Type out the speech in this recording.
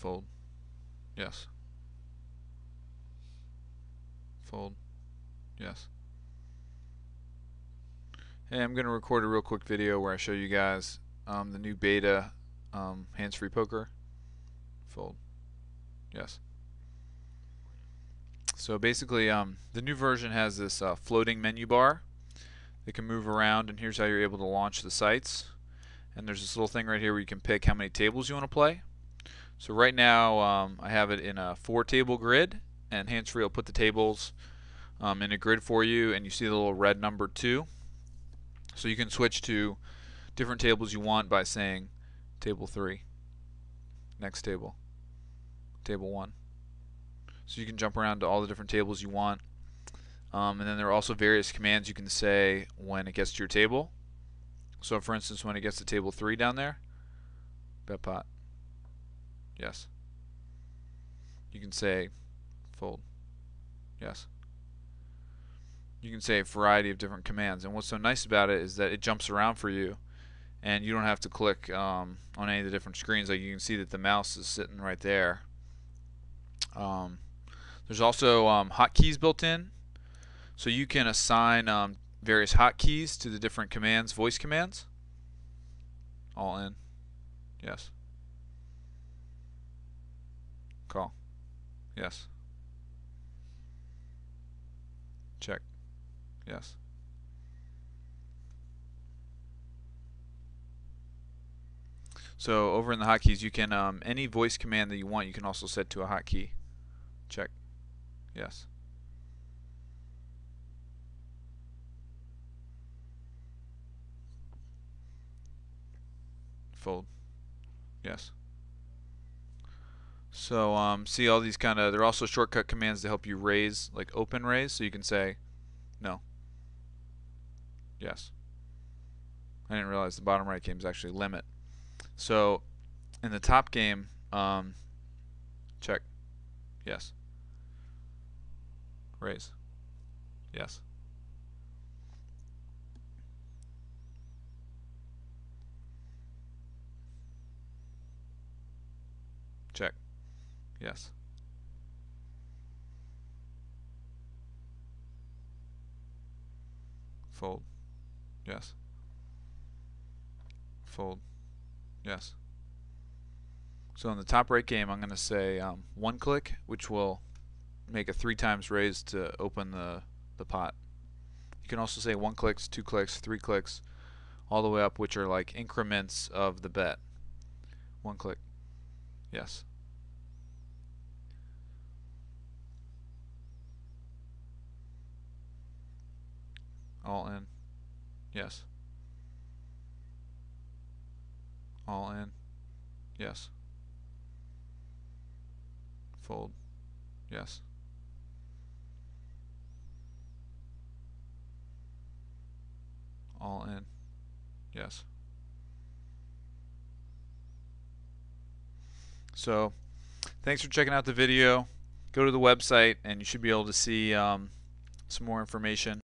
Fold. Yes. Fold. Yes. Hey, I'm going to record a real quick video where I show you guys um, the new beta um, hands-free poker. Fold. Yes. So basically, um, the new version has this uh, floating menu bar that can move around, and here's how you're able to launch the sites. And there's this little thing right here where you can pick how many tables you want to play. So right now, um, I have it in a four-table grid, and hands-free will put the tables um, in a grid for you, and you see the little red number two. So you can switch to different tables you want by saying table 3, next table, table 1. So you can jump around to all the different tables you want. Um, and then there are also various commands you can say when it gets to your table. So for instance, when it gets to table 3 down there, bet pot. Yes. You can say fold. Yes you can say a variety of different commands. And what's so nice about it is that it jumps around for you, and you don't have to click um, on any of the different screens. Like you can see that the mouse is sitting right there. Um, there's also um, hotkeys built in, so you can assign um, various hotkeys to the different commands, voice commands. All in. Yes. Yes. Check. Yes. So over in the hotkeys, you can um, any voice command that you want, you can also set to a hotkey. Check. Yes. Fold. Yes. So um, see all these kind of, they're also shortcut commands to help you raise, like open raise. So you can say no. Yes. I didn't realize the bottom right game is actually limit. So in the top game, um, check. Yes. Raise. Yes. Check. Yes. Fold. Yes. Fold. Yes. So in the top right game, I'm going to say um, one click, which will make a three times raise to open the, the pot. You can also say one clicks, two clicks, three clicks, all the way up, which are like increments of the bet. One click. Yes. All in. Yes. All in. Yes. Fold. Yes. All in. Yes. So, thanks for checking out the video. Go to the website and you should be able to see um, some more information.